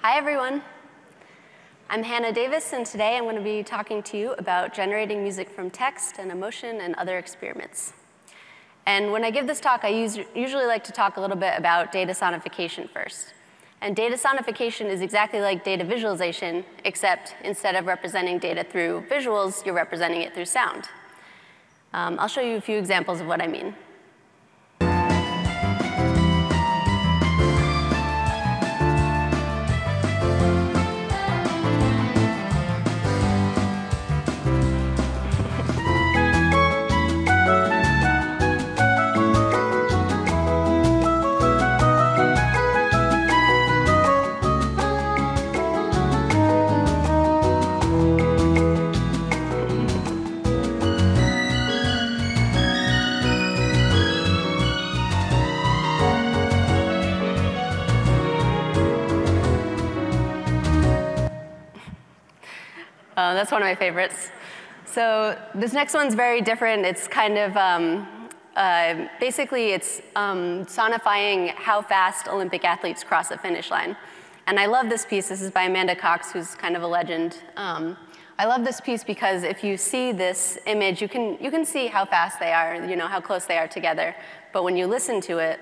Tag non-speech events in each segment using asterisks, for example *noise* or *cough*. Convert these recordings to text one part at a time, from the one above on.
Hi, everyone. I'm Hannah Davis, and today I'm going to be talking to you about generating music from text and emotion and other experiments. And when I give this talk, I usually like to talk a little bit about data sonification first. And data sonification is exactly like data visualization, except instead of representing data through visuals, you're representing it through sound. Um, I'll show you a few examples of what I mean. That's one of my favorites. So this next one's very different. It's kind of, um, uh, basically it's um, sonifying how fast Olympic athletes cross the finish line. And I love this piece. This is by Amanda Cox, who's kind of a legend. Um, I love this piece because if you see this image, you can, you can see how fast they are, you know, how close they are together. But when you listen to it,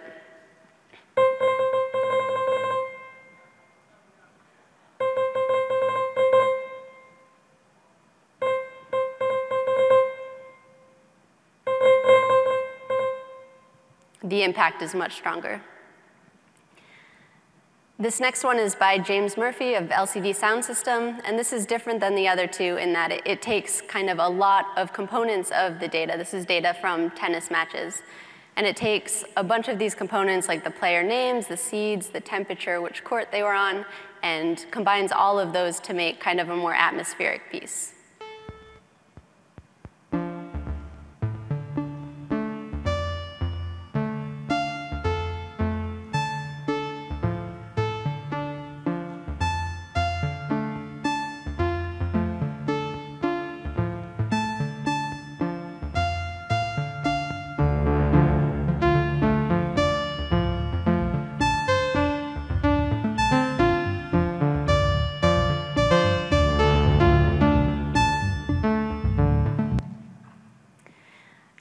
the impact is much stronger. This next one is by James Murphy of LCD Soundsystem, and this is different than the other two in that it, it, takes kind of a lot of components of the data. This is data from tennis matches. And it takes a bunch of these components like the player names, the seeds, the temperature, which court they were on, and combines all of those to make kind of a more atmospheric piece.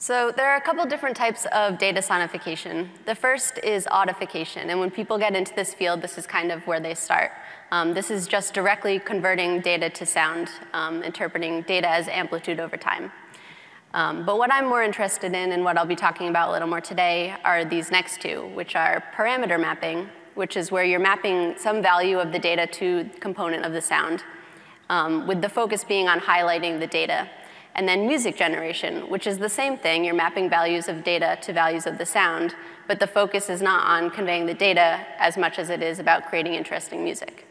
So there are a couple different types of data sonification. The first is audification, and when people get into this field, this is kind of where they start. Um, this is just directly converting data to sound, um, interpreting data as amplitude over time. Um, but what I'm more interested in and what I'll be talking about a little more today are these next two, which are parameter mapping, which is where you're mapping some value of the data to component of the sound, um, with the focus being on highlighting the data and then music generation, which is the same thing. You're mapping values of data to values of the sound, but the focus is not on conveying the data as much as it is about creating interesting music.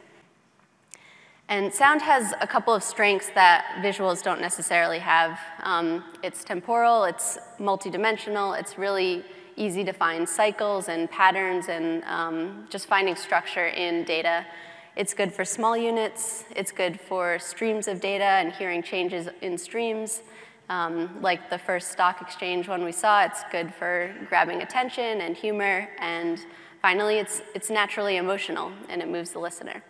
And sound has a couple of strengths that visuals don't necessarily have. Um, it's temporal, it's multidimensional, it's really easy to find cycles and patterns and um, just finding structure in data. It's good for small units. It's good for streams of data and hearing changes in streams. Um, like the first stock exchange one we saw, it's good for grabbing attention and humor. And finally, it's, it's naturally emotional and it moves the listener.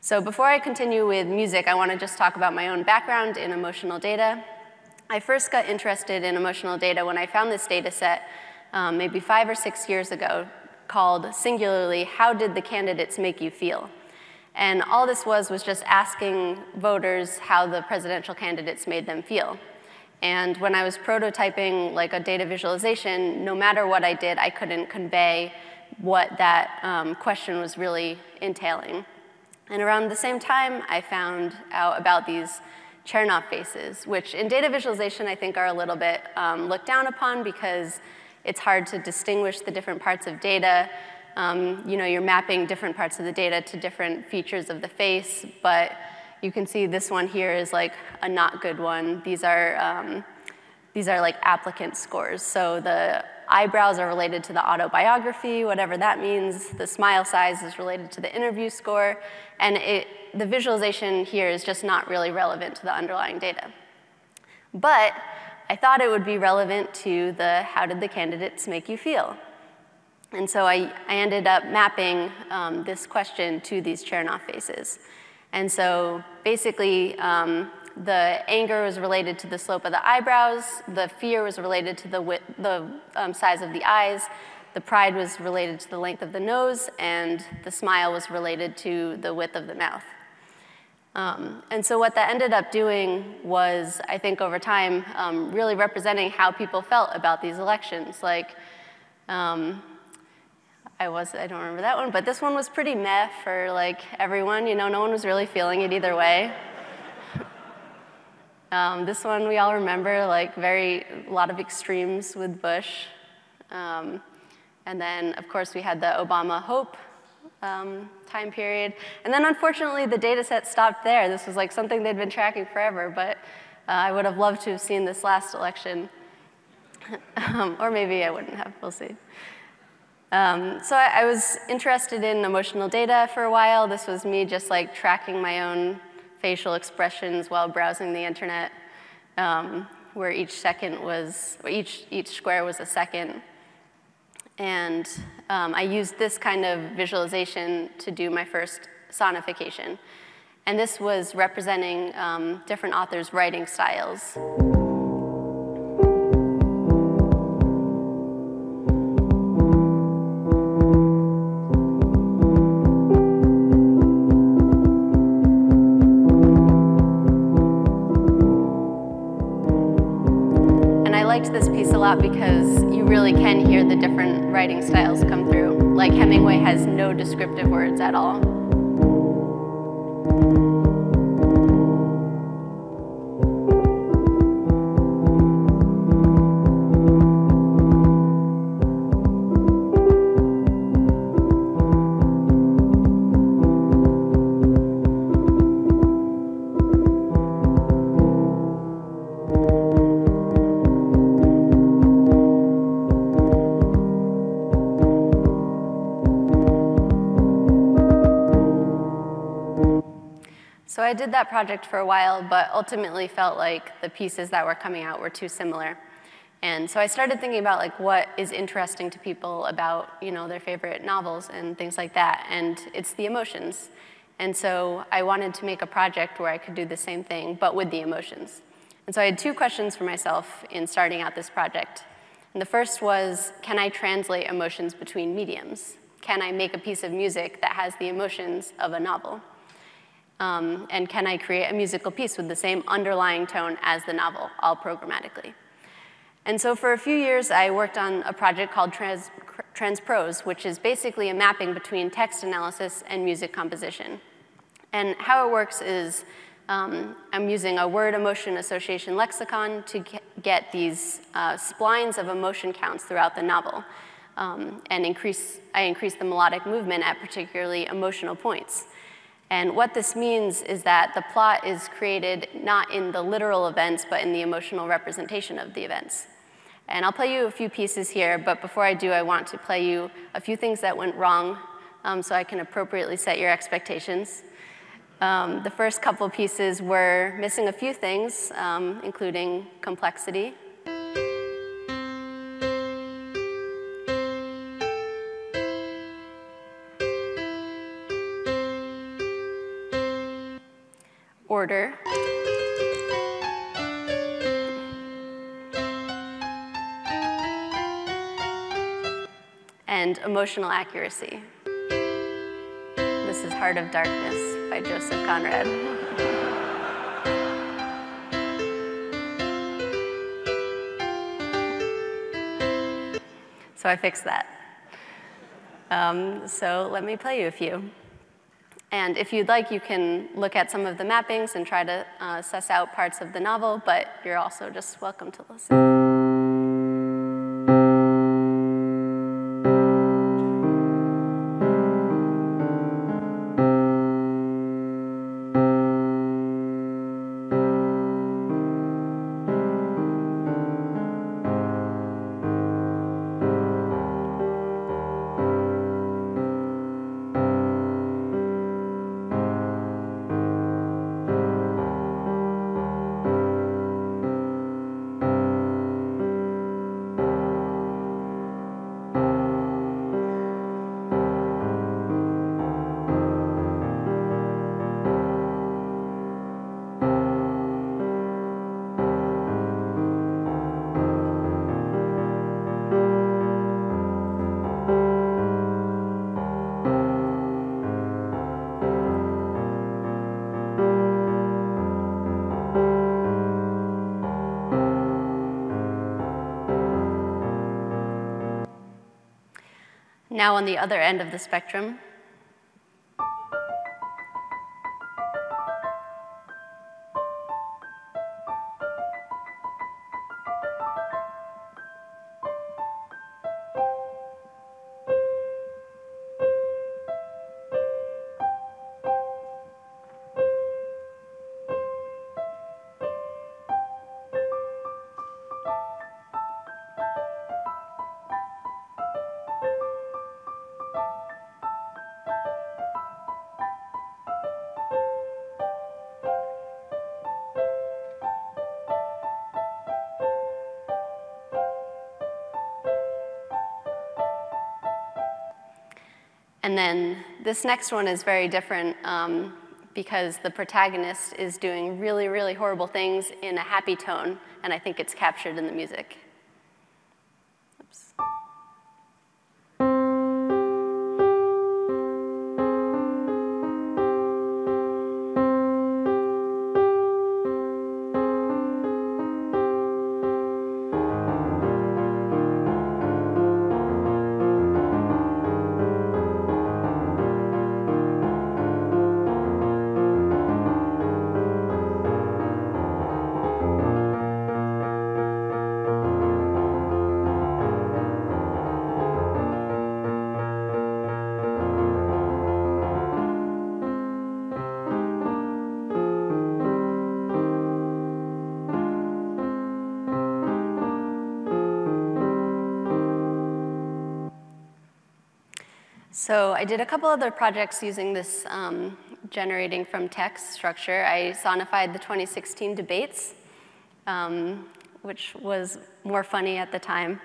So before I continue with music, I want to just talk about my own background in emotional data. I first got interested in emotional data when I found this data set um, maybe five or six years ago called singularly, How Did the Candidates Make You Feel? And all this was was just asking voters how the presidential candidates made them feel. And when I was prototyping like a data visualization, no matter what I did, I couldn't convey what that um, question was really entailing. And around the same time, I found out about these Chernoff faces, which in data visualization I think are a little bit um, looked down upon because it's hard to distinguish the different parts of data um, you know, you're mapping different parts of the data to different features of the face, but you can see this one here is like a not good one. These are, um, these are like applicant scores. So the eyebrows are related to the autobiography, whatever that means. The smile size is related to the interview score. And it, the visualization here is just not really relevant to the underlying data. But I thought it would be relevant to the how did the candidates make you feel? And so I, I ended up mapping um, this question to these Chernoff faces. And so basically, um, the anger was related to the slope of the eyebrows, the fear was related to the, the um, size of the eyes, the pride was related to the length of the nose, and the smile was related to the width of the mouth. Um, and so what that ended up doing was, I think over time, um, really representing how people felt about these elections. Like, um, I was, I don't remember that one, but this one was pretty meh for like everyone. You know, no one was really feeling it either way. *laughs* Um, this one we all remember, like very, a lot of extremes with Bush. Um, and then, of course, we had the Obama Hope um, time period. And then, unfortunately, the data set stopped there. This was like something they'd been tracking forever, but uh, I would have loved to have seen this last election. *laughs* Um, or maybe I wouldn't have, we'll see. Um, so I, I was interested in emotional data for a while. This was me just like tracking my own facial expressions while browsing the internet, um, where each second was, each, each square was a second. And um, I used this kind of visualization to do my first sonification. And this was representing um, different authors' writing styles. Lot because you really can hear the different writing styles come through. Like Hemingway has no descriptive words at all. Did that project for a while, but ultimately felt like the pieces that were coming out were too similar. And so I started thinking about like what is interesting to people about you know their favorite novels and things like that, and it's the emotions. And so I wanted to make a project where I could do the same thing, but with the emotions. And so I had two questions for myself in starting out this project. And the first was, can I translate emotions between mediums? Can I make a piece of music that has the emotions of a novel? Um, and can I create a musical piece with the same underlying tone as the novel, all programmatically? And so for a few years, I worked on a project called Trans Transprose, which is basically a mapping between text analysis and music composition. And how it works is um, I'm using a word emotion association lexicon to get these uh, splines of emotion counts throughout the novel. Um, and increase, I increase the melodic movement at particularly emotional points. And what this means is that the plot is created not in the literal events, but in the emotional representation of the events. And I'll play you a few pieces here, but before I do, I want to play you a few things that went wrong um, so I can appropriately set your expectations. Um, the first couple pieces were missing a few things, um, including complexity. And emotional accuracy. This is Heart of Darkness by Joseph Conrad. So I fixed that. Um, so let me play you a few. And if you'd like, you can look at some of the mappings and try to uh, suss out parts of the novel, but you're also just welcome to listen. Now on the other end of the spectrum, And then this next one is very different um, because the protagonist is doing really, really horrible things in a happy tone, and I think it's captured in the music. So I did a couple other projects using this um, generating from text structure. I sonified the 2016 debates, um, which was more funny at the time.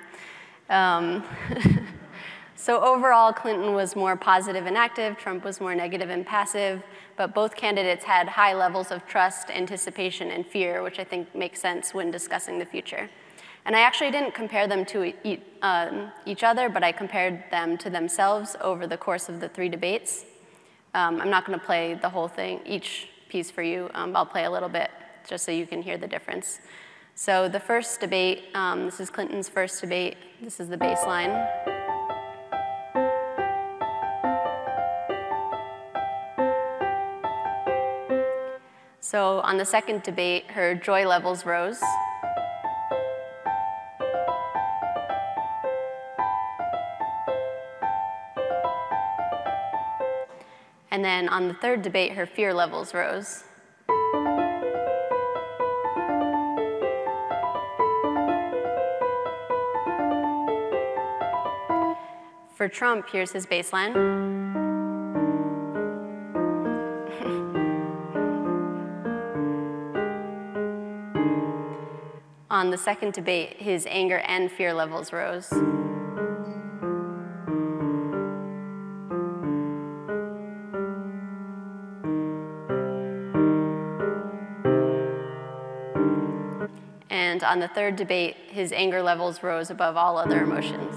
Um, *laughs* so overall, Clinton was more positive and active, Trump was more negative and passive, but both candidates had high levels of trust, anticipation, and fear, which I think makes sense when discussing the future. And I actually didn't compare them to e um, each other, but I compared them to themselves over the course of the three debates. Um, I'm not going to play the whole thing, each piece for you. Um, I'll play a little bit just so you can hear the difference. So the first debate, um, this is Clinton's first debate. This is the baseline. So on the second debate, her joy levels rose. And on the third debate, her fear levels rose. For Trump, here's his bass line. *laughs* On the second debate, his anger and fear levels rose. On the third debate, his anger levels rose above all other emotions.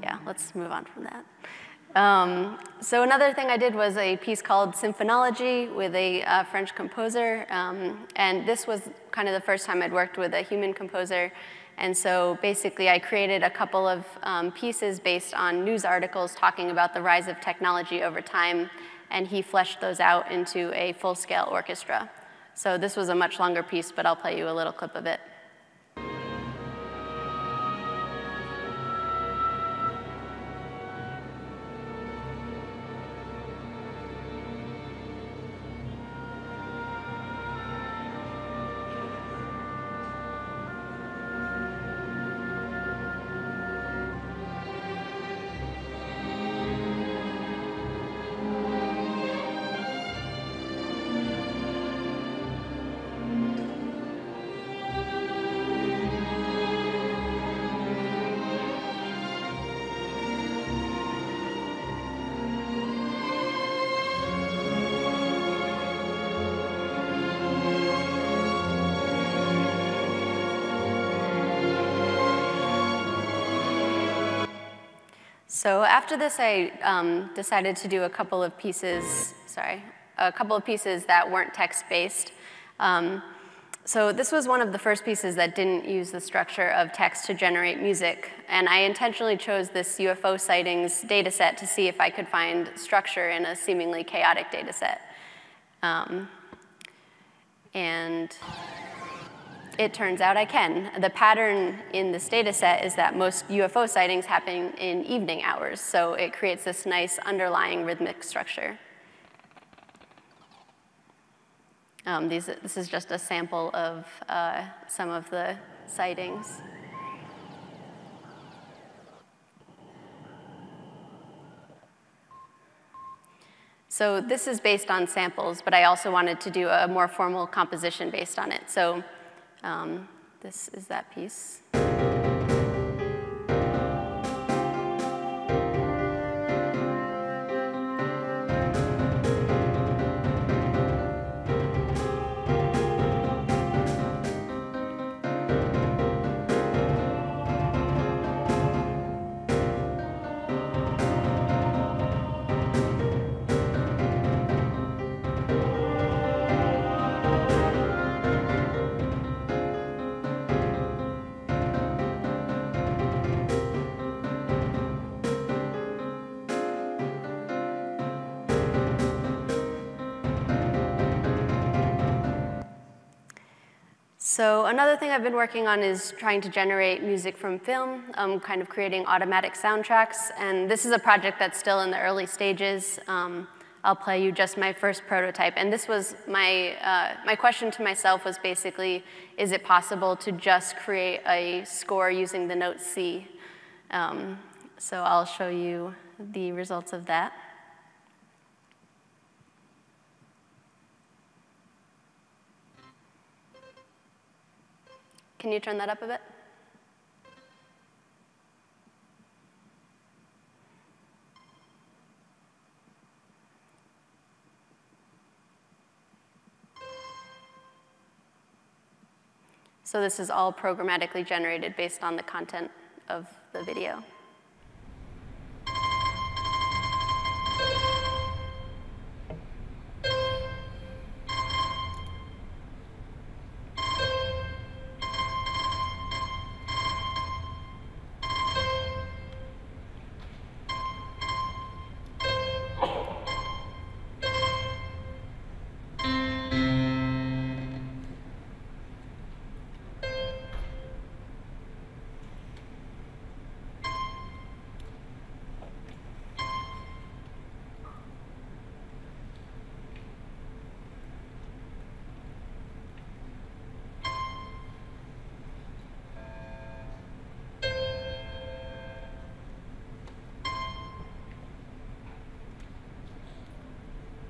Yeah, let's move on from that. Um, so another thing I did was a piece called Symphonology with a uh, French composer, um, and this was kind of the first time I'd worked with a human composer, and so basically, I created a couple of um, pieces based on news articles talking about the rise of technology over time, and he fleshed those out into a full-scale orchestra. So this was a much longer piece, but I'll play you a little clip of it. So after this, I um, decided to do a couple of pieces, sorry, a couple of pieces that weren't text-based. Um, so this was one of the first pieces that didn't use the structure of text to generate music. And I intentionally chose this UFO sightings data set to see if I could find structure in a seemingly chaotic data set. Um, and it turns out I can. The pattern in this data set is that most UFO sightings happen in evening hours, so it creates this nice underlying rhythmic structure. Um, these, this is just a sample of uh, some of the sightings. So this is based on samples, but I also wanted to do a more formal composition based on it. So um, this is that piece. So another thing I've been working on is trying to generate music from film, um, kind of creating automatic soundtracks. And this is a project that's still in the early stages. Um, I'll play you just my first prototype. And this was my, uh, my question to myself was basically, is it possible to just create a score using the note C? Um, so I'll show you the results of that. Can you turn that up a bit? So this is all programmatically generated based on the content of the video.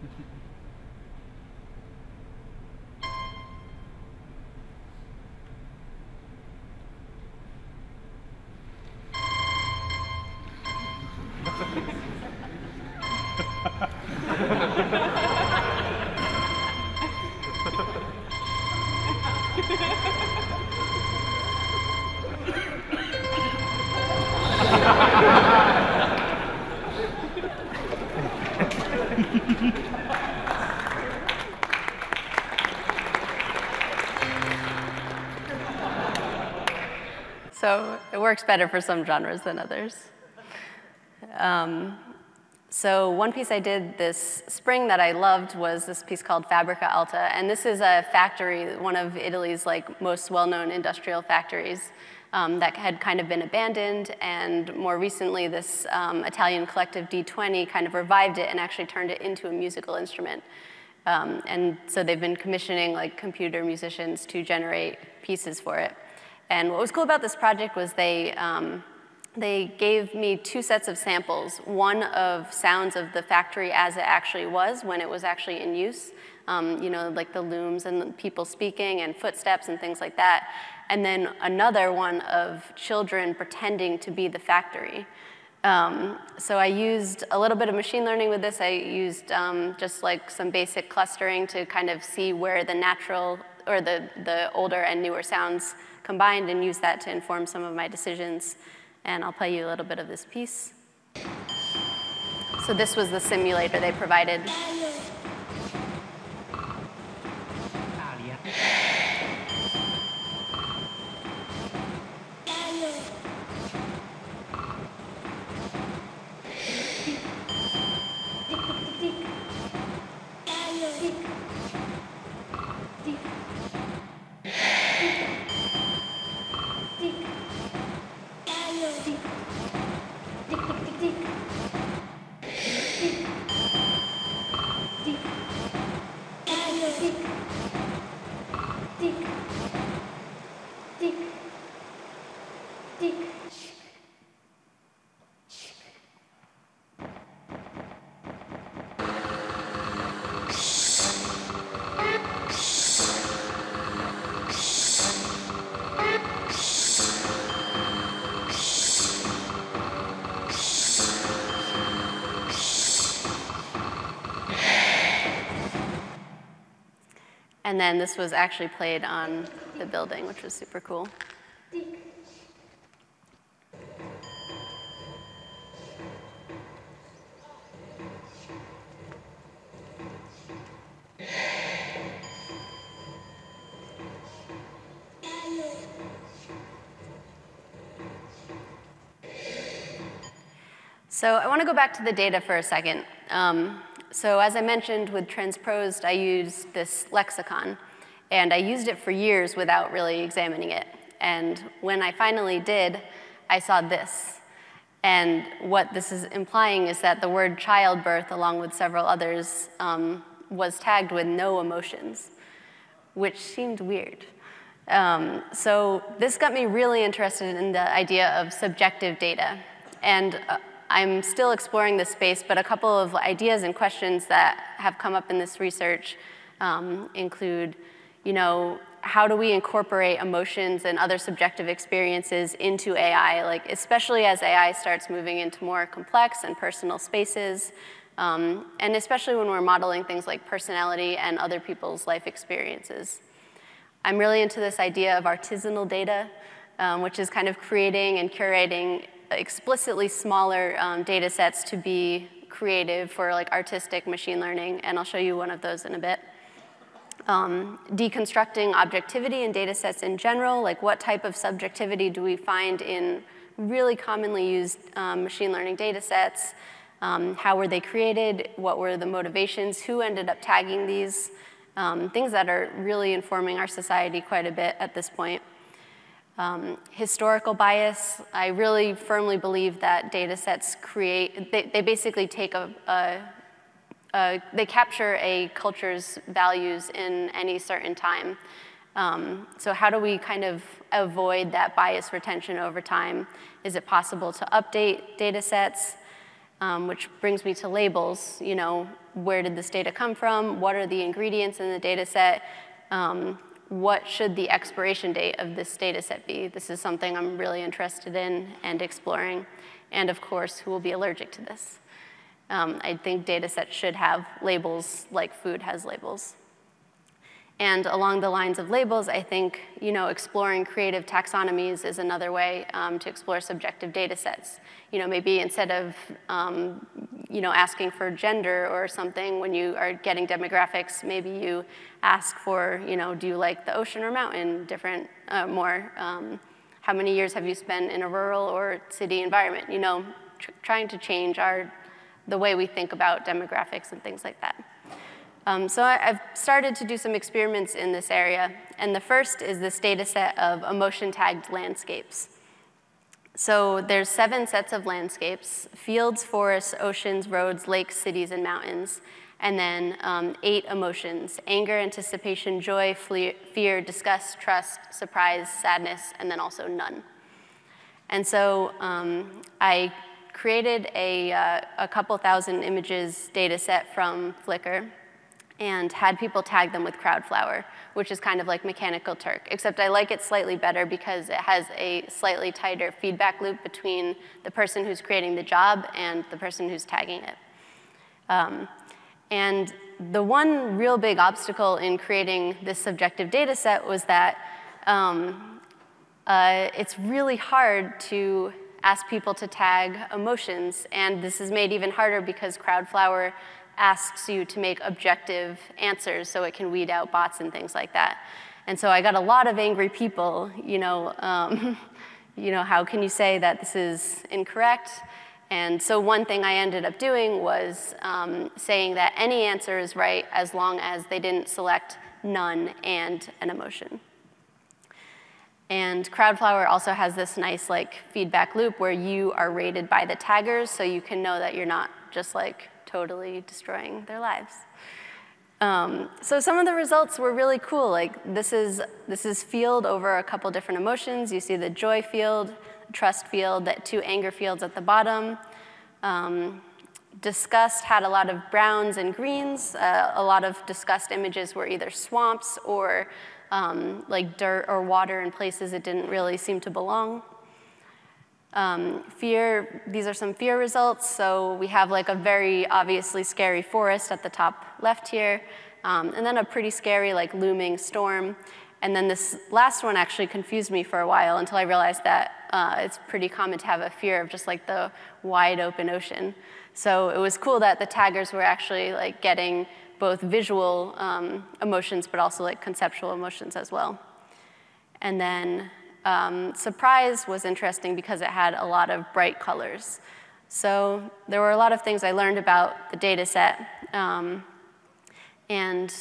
So *laughs* it works better for some genres than others. Um, so one piece I did this spring that I loved was this piece called Fabbrica Alta, and this is a factory, one of Italy's like most well-known industrial factories um, that had kind of been abandoned, and more recently this um, Italian collective D20 kind of revived it and actually turned it into a musical instrument. Um, and so they've been commissioning like computer musicians to generate pieces for it. And what was cool about this project was they um, they gave me two sets of samples, one of sounds of the factory as it actually was when it was actually in use, um, you know, like the looms and people speaking and footsteps and things like that, and then another one of children pretending to be the factory. Um, so I used a little bit of machine learning with this. I used um, just like some basic clustering to kind of see where the natural or the, the older and newer sounds combined and use that to inform some of my decisions and I'll play you a little bit of this piece. So this was the simulator they provided. And then this was actually played on the building, which was super cool. So I want to go back to the data for a second. Um, so as I mentioned with TransProse, I used this lexicon. And I used it for years without really examining it. And when I finally did, I saw this. And what this is implying is that the word childbirth, along with several others, um, was tagged with no emotions, which seemed weird. Um, so this got me really interested in the idea of subjective data. And uh, I'm still exploring this space, but a couple of ideas and questions that have come up in this research um, include, you know, how do we incorporate emotions and other subjective experiences into AI, like especially as AI starts moving into more complex and personal spaces, um, and especially when we're modeling things like personality and other people's life experiences. I'm really into this idea of artisanal data, um, which is kind of creating and curating explicitly smaller um, data sets to be creative for like artistic machine learning, and I'll show you one of those in a bit. Um, deconstructing objectivity in data sets in general, like what type of subjectivity do we find in really commonly used um, machine learning data sets, um, how were they created, what were the motivations, who ended up tagging these, um, things that are really informing our society quite a bit at this point. Um, historical bias, I really firmly believe that data sets create, they, they basically take a, a, a, they capture a culture's values in any certain time. Um, so how do we kind of avoid that bias retention over time? Is it possible to update data sets? Um, which brings me to labels, you know, where did this data come from? What are the ingredients in the data set? Um, what should the expiration date of this data set be? This is something I'm really interested in and exploring. And of course, who will be allergic to this? Um, I think data sets should have labels like food has labels. And along the lines of labels, I think you know, exploring creative taxonomies is another way um, to explore subjective data sets. You know, maybe instead of um, you know, asking for gender or something when you are getting demographics, maybe you ask for, you know, do you like the ocean or mountain, different, uh, more, um, how many years have you spent in a rural or city environment? You know, tr trying to change our, the way we think about demographics and things like that. Um, so I, have started to do some experiments in this area, and the first is this data set of emotion-tagged landscapes. So there's seven sets of landscapes, fields, forests, oceans, roads, lakes, cities, and mountains, and then um, eight emotions, anger, anticipation, joy, fear, disgust, trust, surprise, sadness, and then also none. And so um, I created a, uh, a couple thousand images data set from Flickr, and had people tag them with Crowdflower, which is kind of like Mechanical Turk, except I like it slightly better because it has a slightly tighter feedback loop between the person who's creating the job and the person who's tagging it. Um, and the one real big obstacle in creating this subjective data set was that um, uh, it's really hard to ask people to tag emotions. And this is made even harder because Crowdflower asks you to make objective answers so it can weed out bots and things like that. And so I got a lot of angry people, you know, um, *laughs* you know, how can you say that this is incorrect? And so one thing I ended up doing was um, saying that any answer is right as long as they didn't select none, and an emotion. And Crowdflower also has this nice like feedback loop where you are rated by the taggers so you can know that you're not just like totally destroying their lives. Um, so some of the results were really cool. Like this is, this is field over a couple different emotions. You see the joy field, trust field, that two anger fields at the bottom. Um, disgust had a lot of browns and greens. Uh, a lot of disgust images were either swamps or um, like dirt or water in places it didn't really seem to belong. Um, fear, these are some fear results. So we have like a very obviously scary forest at the top left here, um, and then a pretty scary like looming storm. And then this last one actually confused me for a while until I realized that uh, it's pretty common to have a fear of just like the wide open ocean. So it was cool that the taggers were actually like getting both visual um, emotions but also like conceptual emotions as well. And then um, surprise was interesting because it had a lot of bright colors. So there were a lot of things I learned about the data set. Um, and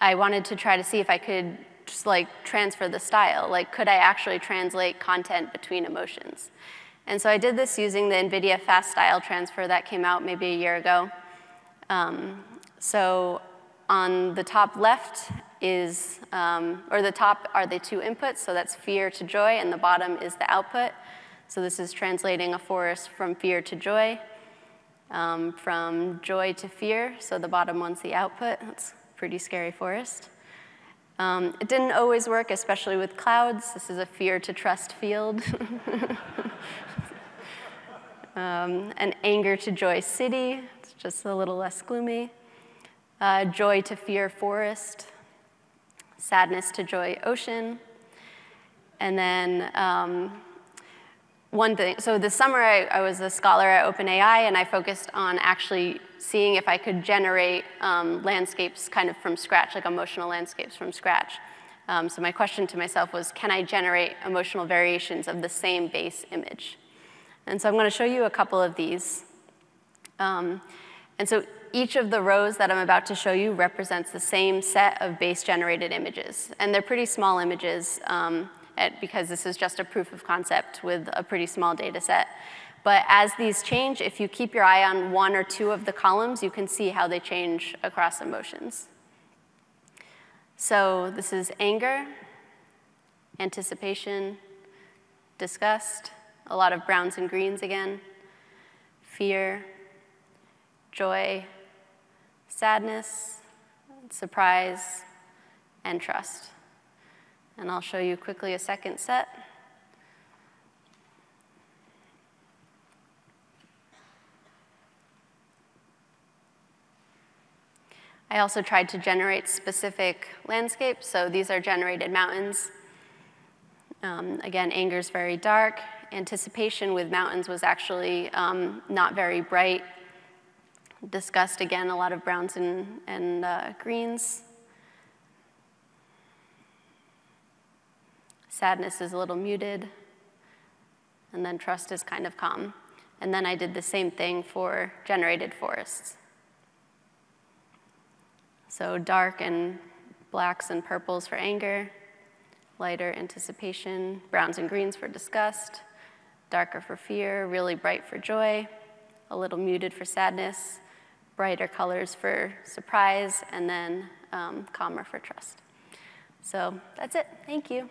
I wanted to try to see if I could just like transfer the style. Like, could I actually translate content between emotions? And so I did this using the NVIDIA Fast Style Transfer that came out maybe a year ago. Um, so on the top left is, um, or the top are the two inputs, so that's fear to joy, and the bottom is the output. So this is translating a forest from fear to joy, um, from joy to fear, so the bottom one's the output. That's pretty scary forest. Um, it didn't always work, especially with clouds. This is a fear to trust field. *laughs* um, an anger to joy city, it's just a little less gloomy uh, joy to fear forest, sadness to joy ocean. And then um, one thing, so this summer I, I, was a scholar at OpenAI and I focused on actually seeing if I could generate um, landscapes kind of from scratch, like emotional landscapes from scratch. Um, so my question to myself was, can I generate emotional variations of the same base image? And so I'm gonna show you a couple of these. Um, and so each of the rows that I'm about to show you represents the same set of base-generated images. And they're pretty small images um, at, because this is just a proof of concept with a pretty small data set. But as these change, if you keep your eye on one or two of the columns, you can see how they change across emotions. So this is anger, anticipation, disgust, a lot of browns and greens again, fear, joy, sadness, surprise, and trust. And I'll show you quickly a second set. I also tried to generate specific landscapes. So these are generated mountains. Um, again, anger is very dark. Anticipation with mountains was actually um, not very bright discussed again a lot of browns and, and uh, greens. Sadness is a little muted, and then trust is kind of calm. And then I did the same thing for generated forests. So dark and blacks and purples for anger, lighter anticipation, browns and greens for disgust, darker for fear, really bright for joy, a little muted for sadness, brighter colors for surprise, and then um, calmer for trust. So that's it. Thank you.